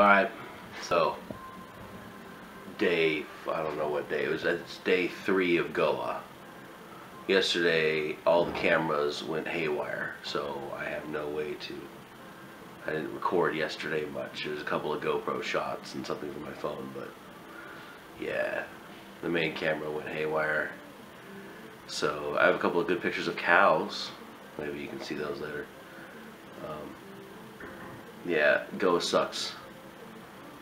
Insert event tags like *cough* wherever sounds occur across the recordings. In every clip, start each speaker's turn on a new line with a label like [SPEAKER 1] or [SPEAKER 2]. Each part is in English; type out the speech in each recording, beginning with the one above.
[SPEAKER 1] Alright, so day, I don't know what day it was, it's day three of Goa. Yesterday, all the cameras went haywire, so I have no way to, I didn't record yesterday much. There's a couple of GoPro shots and something from my phone, but yeah, the main camera went haywire. So I have a couple of good pictures of cows. Maybe you can see those later. Um, yeah, Goa sucks.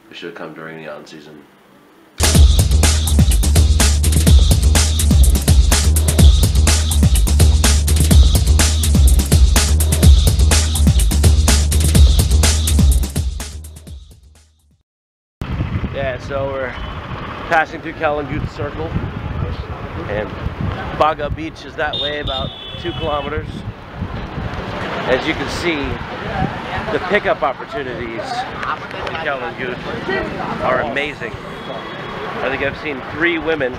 [SPEAKER 1] We should come during the on season. Yeah, so we're passing through Kalangut Circle and Baga Beach is that way about two kilometers. As you can see, the pickup opportunities in Kalangut are amazing. I think I've seen three women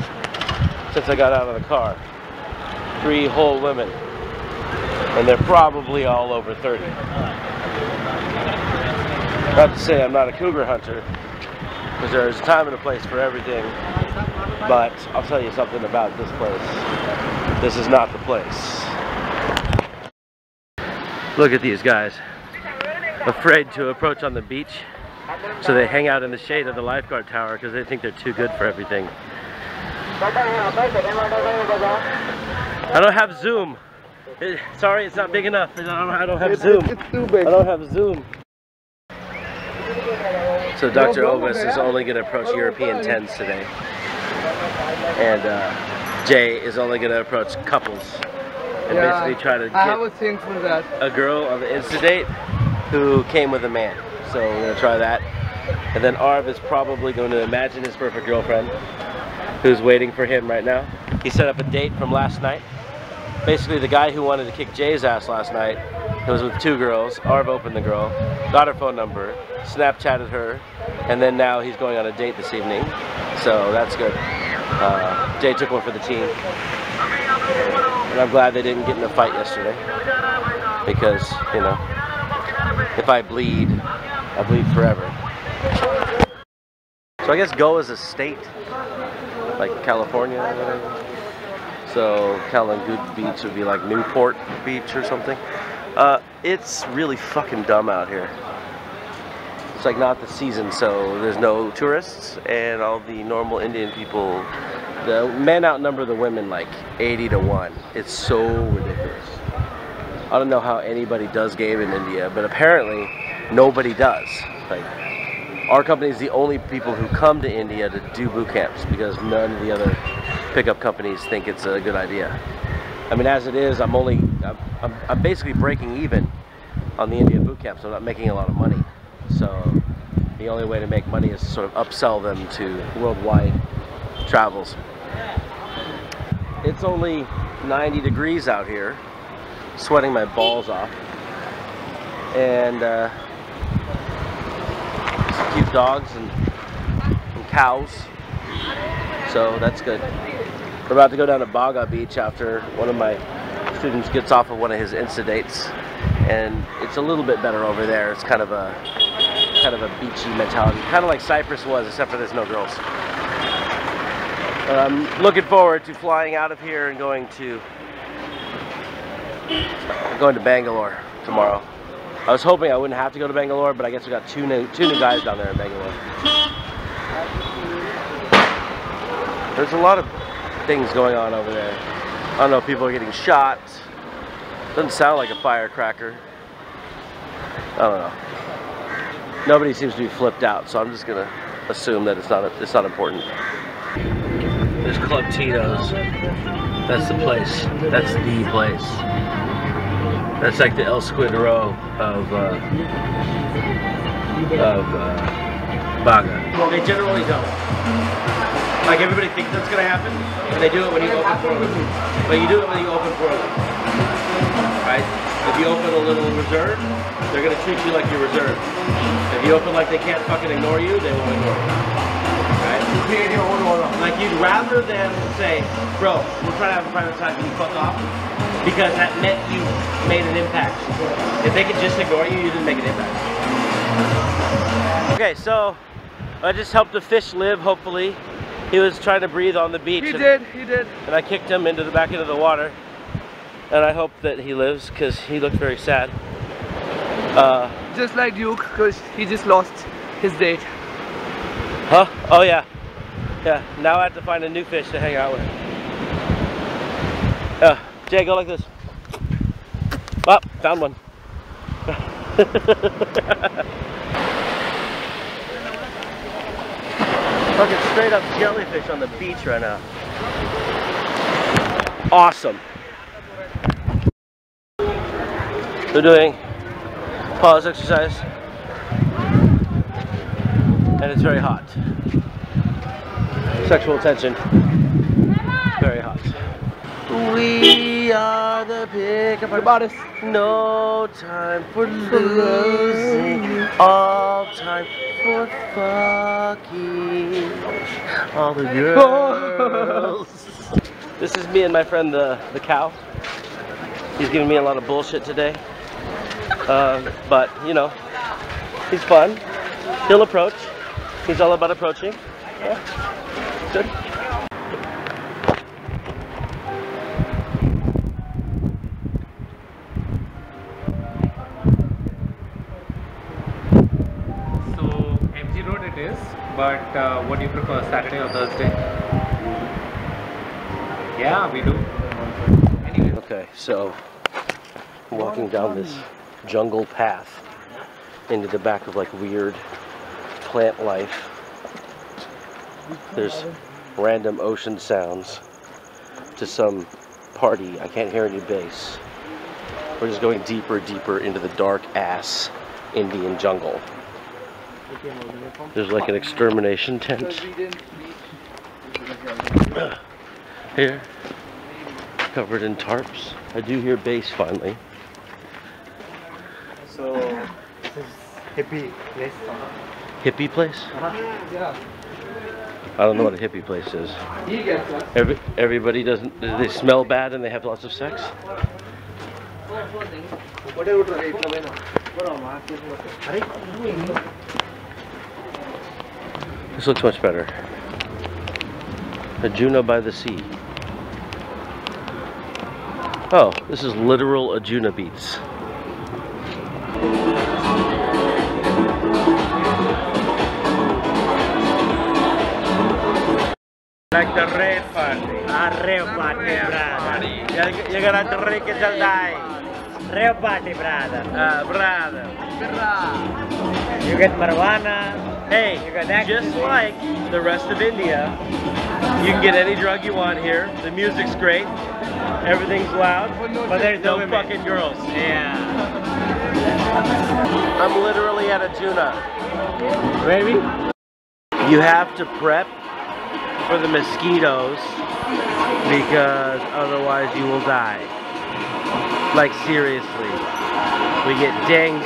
[SPEAKER 1] since I got out of the car. Three whole women. And they're probably all over 30. Not to say I'm not a cougar hunter, because there's a time and a place for everything. But I'll tell you something about this place. This is not the place. Look at these guys. Afraid to approach on the beach. So they hang out in the shade of the lifeguard tower because they think they're too good for everything. I don't have Zoom. It, sorry, it's not big enough. I don't, I don't have
[SPEAKER 2] It's,
[SPEAKER 1] Zoom.
[SPEAKER 2] it's too big.
[SPEAKER 1] I don't have Zoom. So Dr. Ovis is only going to approach European tens today. And uh, Jay is only going to approach couples. And
[SPEAKER 2] Yeah,
[SPEAKER 1] basically try to
[SPEAKER 2] I have a
[SPEAKER 1] get
[SPEAKER 2] thing for that.
[SPEAKER 1] a girl on the Insta date who came with a man. So we're to try that. And then Arv is probably going to imagine his perfect girlfriend who's waiting for him right now. He set up a date from last night. Basically, the guy who wanted to kick Jay's ass last night he was with two girls. Arv opened the girl, got her phone number, Snapchatted her, and then now he's going on a date this evening. So that's good. Uh, Jay took one for the team. And I'm glad they didn't get in a fight yesterday. Because, you know, if I bleed, I bleed forever. So I guess Goa is a state, like California or whatever. So Kalangut Beach would be like Newport Beach or something. Uh, it's really fucking dumb out here. It's like not the season, so there's no tourists, and all the normal Indian people, the men outnumber the women like 80 to 1. It's so ridiculous. I don't know how anybody does game in India, but apparently nobody does. Like, our company is the only people who come to India to do boot camps because none of the other pickup companies think it's a good idea. I mean, as it is, I'm only, I'm, I'm, I'm basically breaking even on the India boot camps. I'm not making a lot of money. So the only way to make money is to sort of upsell them to worldwide travels. It's only 90 degrees out here, sweating my balls off. And uh, some cute dogs and, and cows. So that's good. We're about to go down to Baga Beach after one of my students gets off of one of his Insta dates. And it's a little bit better over there. It's kind of a kind of a beachy mentality. Kind of like Cyprus was, except for there's no girls. I'm looking forward to flying out of here and going to going to Bangalore tomorrow. I was hoping I wouldn't have to go to Bangalore, but I guess we got two new two new guys down there in Bangalore. There's a lot of things going on over there. I don't know, people are getting shot. Doesn't sound like a firecracker. I don't know. Nobody seems to be flipped out, so I'm just gonna assume that it's not it's not important. There's Club Tito's. That's the place. That's the place. That's like the El Squid Row of uh, of uh, Baga. They generally don't. Like everybody thinks that's gonna happen, and they do it when you open poorly. But you do it when you open poorly, right? If you open a little reserve, they're gonna treat you like you're reserved. If you open like they can't fucking ignore you, they won't ignore you. Right? Like you'd rather them say, bro, we're trying to have a private time, you fuck off? Because that meant you made an impact. If they could just ignore you, you didn't make an impact. Okay, so I just helped the fish live, hopefully. He was trying to breathe on the beach.
[SPEAKER 2] He
[SPEAKER 1] and,
[SPEAKER 2] did, he did.
[SPEAKER 1] And I kicked him into the back into the water. And I hope that he lives because he looked very sad. Uh,
[SPEAKER 2] Just like Duke, because he just lost his date.
[SPEAKER 1] huh? Oh, yeah. Yeah, now I have to find a new fish to hang out with. Uh, Jay, go like this. Oh, found one. *laughs* Fucking straight up jellyfish on the beach right now. Awesome. We're doing pause exercise. And it's very hot. Sexual tension. Very hot. We are the pickup
[SPEAKER 2] Goodbye.
[SPEAKER 1] no time for losing, all time for fucking all the girls. *laughs* this is me and my friend the the cow. He's giving me a lot of bullshit today, um, but you know, he's fun. He'll approach. He's all about approaching. Yeah. Good.
[SPEAKER 3] So MG Road it is, but uh, what do you prefer, Saturday or Thursday? Yeah, we do.
[SPEAKER 1] Okay, so walking down this jungle path into the back of like weird plant life. There's random ocean sounds to some party. I can't hear any bass. We're just going deeper, deeper into the dark ass Indian jungle. There's like an extermination tent *clears throat* here, covered in tarps. I do hear bass finally.
[SPEAKER 4] So this is hippie place.
[SPEAKER 1] Hippie place? Uh-huh.
[SPEAKER 2] Yeah.
[SPEAKER 1] I don't know what a hippie place is. Every, everybody doesn't, do they smell bad and they have lots of sex? This looks much better. Anjuna by the sea. Oh, this is literal Anjuna beats. The red party.
[SPEAKER 4] Ah, real party, brother.
[SPEAKER 1] You're, you're gonna drink it till die.
[SPEAKER 4] Real party, brother.
[SPEAKER 1] Uh, brother.
[SPEAKER 4] You get marijuana.
[SPEAKER 1] Hey,
[SPEAKER 4] You got that?
[SPEAKER 1] just like the rest of India, you can get any drug you want here. The music's great. Everything's loud.
[SPEAKER 4] But there's no
[SPEAKER 1] No fucking girls.
[SPEAKER 4] Yeah.
[SPEAKER 1] I'm literally at a tuna.
[SPEAKER 4] Baby.
[SPEAKER 1] You have to prep for the mosquitoes because otherwise you will die. Like seriously. We get dengue.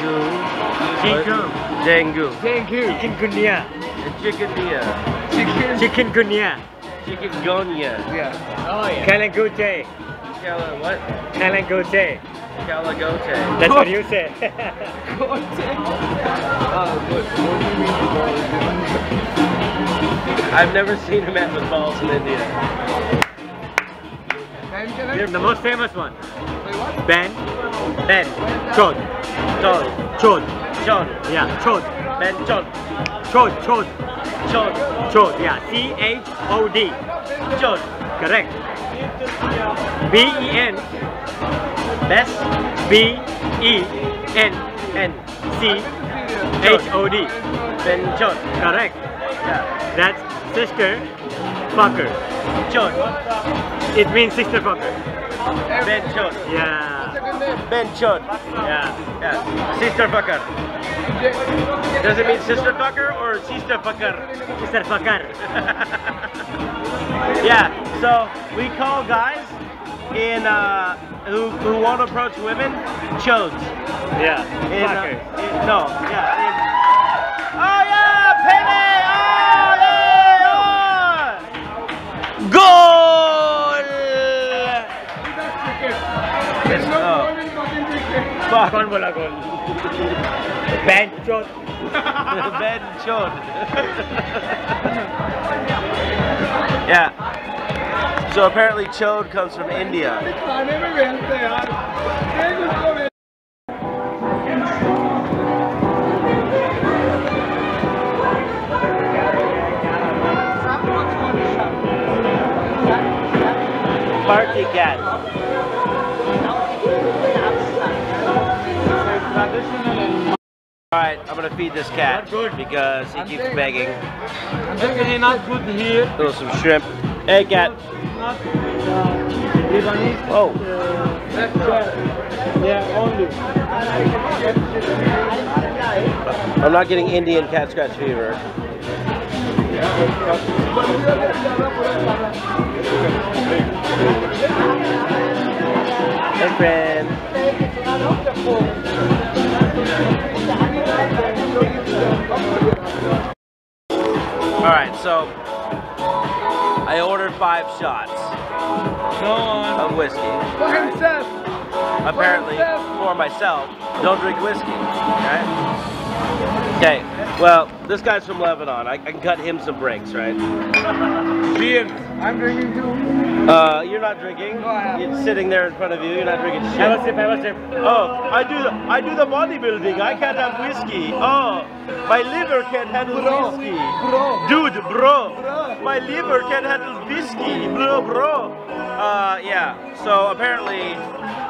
[SPEAKER 4] Dengue.
[SPEAKER 1] Dengue.
[SPEAKER 2] Thank you.
[SPEAKER 4] Chikungunya.
[SPEAKER 1] And chikungunya.
[SPEAKER 2] Chicken.
[SPEAKER 4] Chikungunya.
[SPEAKER 1] Chikungunya.
[SPEAKER 2] Yeah.
[SPEAKER 4] Oh yeah. Kalangute.
[SPEAKER 1] Cala what?
[SPEAKER 4] Kalangute.
[SPEAKER 1] Calagote.
[SPEAKER 4] That's what you say.
[SPEAKER 2] Ah, *laughs* *laughs* good.
[SPEAKER 1] I've never seen a man with balls in India.
[SPEAKER 2] And
[SPEAKER 4] the most famous one. Ben. Ben. Chod.
[SPEAKER 1] Chod.
[SPEAKER 4] Chod.
[SPEAKER 1] Chod.
[SPEAKER 4] Yeah. Chod.
[SPEAKER 1] Ben Chod.
[SPEAKER 4] Chod. Chod.
[SPEAKER 1] Chod.
[SPEAKER 4] Chod. Yeah. C H O D.
[SPEAKER 1] Chod.
[SPEAKER 4] Correct. B E N.
[SPEAKER 1] Best.
[SPEAKER 4] B E N
[SPEAKER 1] N.
[SPEAKER 4] C H O D.
[SPEAKER 1] Ben Chod.
[SPEAKER 4] Correct.
[SPEAKER 1] Yeah.
[SPEAKER 4] That's sister fucker.
[SPEAKER 1] Chod.
[SPEAKER 4] It means sister fucker.
[SPEAKER 1] Ben Chod.
[SPEAKER 4] Yeah.
[SPEAKER 1] Ben Chod.
[SPEAKER 4] Yeah.
[SPEAKER 1] Yeah. Sister fucker. Does it mean sister fucker or sister fucker?
[SPEAKER 4] Sister fucker. *laughs*
[SPEAKER 1] Yeah, so we call guys in uh, who, who won't approach women chodes.
[SPEAKER 4] Yeah.
[SPEAKER 1] In, uh, in- no, Fuck.
[SPEAKER 4] कौन बोला गोल? Ben chod.
[SPEAKER 1] Ben Chod. yeah. So apparently chod comes from India.
[SPEAKER 2] खाने में बेचते हैं यार देख उसको बेच-
[SPEAKER 1] Party cat. Alright, I'm gonna feed this cat because he keeps begging.
[SPEAKER 2] He not good here?
[SPEAKER 1] Throw some shrimp. Hey cat. Oh.
[SPEAKER 2] Yeah, only.
[SPEAKER 1] I'm not getting Indian cat scratch fever. Hey friend. Alright, so I ordered five shots
[SPEAKER 2] No one.
[SPEAKER 1] of whiskey.
[SPEAKER 2] For himself.
[SPEAKER 1] apparently
[SPEAKER 2] myself.
[SPEAKER 1] for myself, don't drink whiskey. Okay. Okay. Well, this guy's from Lebanon. I, I can cut him some breaks, right? *laughs*
[SPEAKER 2] Cheers. I'm drinking too.
[SPEAKER 1] Uh, you're not drinking.
[SPEAKER 2] No, I am.
[SPEAKER 1] It's sitting there in front of you. You're not drinking shit.
[SPEAKER 4] Have a
[SPEAKER 1] shit.
[SPEAKER 4] sip, have a sip.
[SPEAKER 1] Oh, I do the I do the bodybuilding. I can't have whiskey. Oh, my liver can't handle
[SPEAKER 2] Bro.
[SPEAKER 1] whiskey.
[SPEAKER 2] Bro.
[SPEAKER 1] Dude, bro,
[SPEAKER 2] Bro.
[SPEAKER 1] my liver can't handle whiskey, bro, bro. Uh, yeah. So apparently,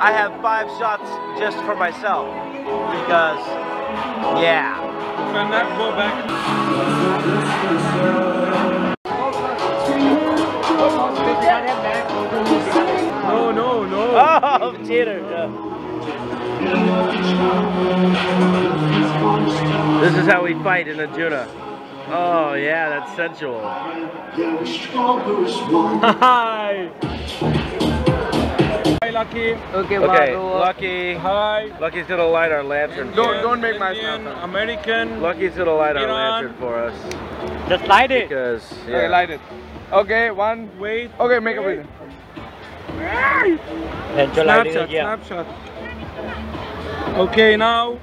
[SPEAKER 1] I have five shots just for myself because, yeah.
[SPEAKER 2] Can that go back? No, no, no.
[SPEAKER 1] Oh, cheater. This is how we fight in a Anjuna. Oh yeah, that's sensual.
[SPEAKER 2] Hi. *laughs* *laughs* Lucky.
[SPEAKER 5] Okay,
[SPEAKER 1] okay. Lucky.
[SPEAKER 2] Hi.
[SPEAKER 1] Lucky's gonna light our lantern. Indian,
[SPEAKER 2] don't don't make
[SPEAKER 3] Indian,
[SPEAKER 2] my sound.
[SPEAKER 3] American.
[SPEAKER 1] Lucky's gonna light
[SPEAKER 2] Iran.
[SPEAKER 1] our lantern for us.
[SPEAKER 4] Just light it.
[SPEAKER 1] Because yeah.
[SPEAKER 2] okay, light it. Okay, one.
[SPEAKER 3] Wait.
[SPEAKER 2] Okay, make wait. a video.
[SPEAKER 3] Snapshot.
[SPEAKER 4] Yeah.
[SPEAKER 3] Snapshot. Okay, now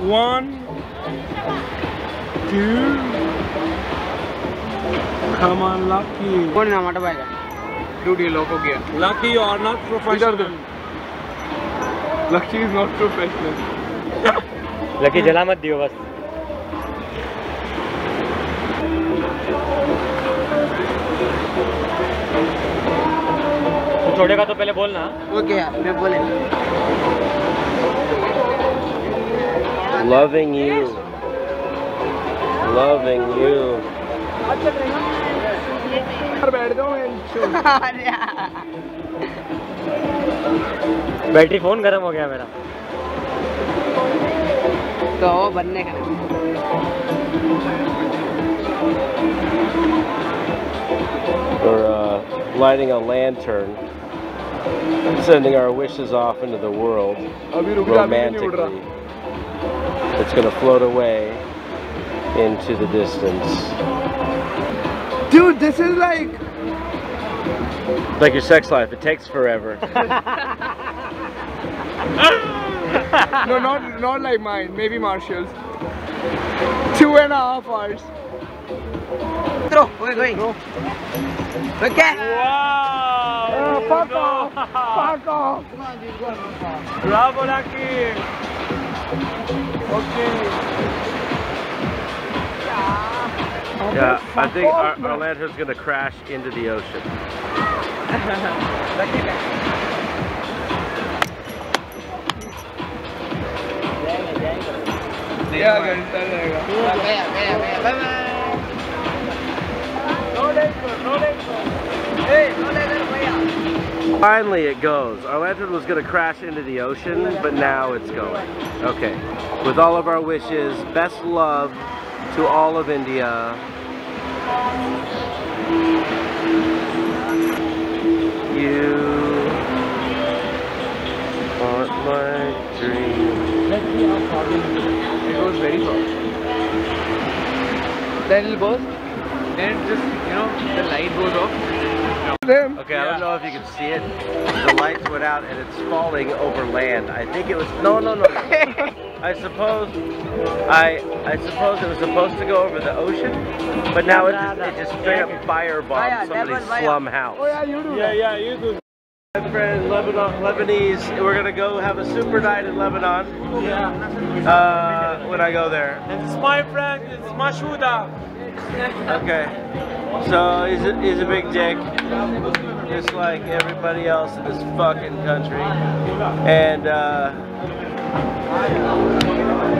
[SPEAKER 3] one, two. Come on, Lucky.
[SPEAKER 5] The
[SPEAKER 2] motorbike. ये लोगों गया.
[SPEAKER 3] Lucky, you are not professional.
[SPEAKER 2] Lucky is not professional.
[SPEAKER 4] Lucky जला मत दियो बस छोड़ेगा तो पहले बोलना
[SPEAKER 5] ओके यार मैं बोले
[SPEAKER 1] Loving you. Loving you.
[SPEAKER 2] यार बैठ जाओ मैं *laughs*
[SPEAKER 4] बैटरी फोन गर्म हो गया मेरा
[SPEAKER 5] तो वो बनने का
[SPEAKER 1] We're uh, lighting a lantern, sending our wishes off into the world
[SPEAKER 2] अभी रुक जा अभी भी नहीं उड़
[SPEAKER 1] romantically.
[SPEAKER 2] रहा.
[SPEAKER 1] It's gonna float away into the distance.
[SPEAKER 2] Dude, this is like
[SPEAKER 1] like your sex life, it takes forever. *laughs*
[SPEAKER 2] no, not not like mine. Maybe Marshall's. Two and a half hours.
[SPEAKER 5] Throw, going, going. Okay.
[SPEAKER 2] Wow. Oh, fuck off. Fuck off.
[SPEAKER 4] Bravo, Lucky.
[SPEAKER 2] Okay.
[SPEAKER 1] Yeah, oh, I think our, our lantern's gonna crash into the ocean. Finally it goes. Our lantern was going to crash into the ocean, but now it's going. Okay. With all of our wishes, best love to all of India. You my.
[SPEAKER 2] It goes very fast. Then it goes. Then it just, you know, the light goes off. Them.
[SPEAKER 1] Okay, I don't know if you can see it. The lights went out and it's falling over land. I think it was no, no, no. *laughs* I suppose I I suppose it was supposed to go over the ocean, but now it just, it just straight up firebombed
[SPEAKER 5] Via,
[SPEAKER 1] somebody's
[SPEAKER 5] double
[SPEAKER 1] slum house.
[SPEAKER 2] Oh yeah, you do.
[SPEAKER 4] Yeah, yeah, you do.
[SPEAKER 1] My friend Lebanon, Lebanese, we're gonna go have a super night in Lebanon
[SPEAKER 4] Yeah.
[SPEAKER 1] uh, when I go there.
[SPEAKER 4] And it's my friend, it's Mashuda.
[SPEAKER 1] Okay. So he's a, he's a big dick, just like everybody else in this fucking country. And uh,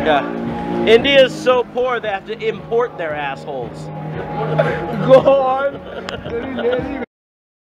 [SPEAKER 1] yeah, India is so poor they have to import their assholes. *laughs*
[SPEAKER 2] Go on.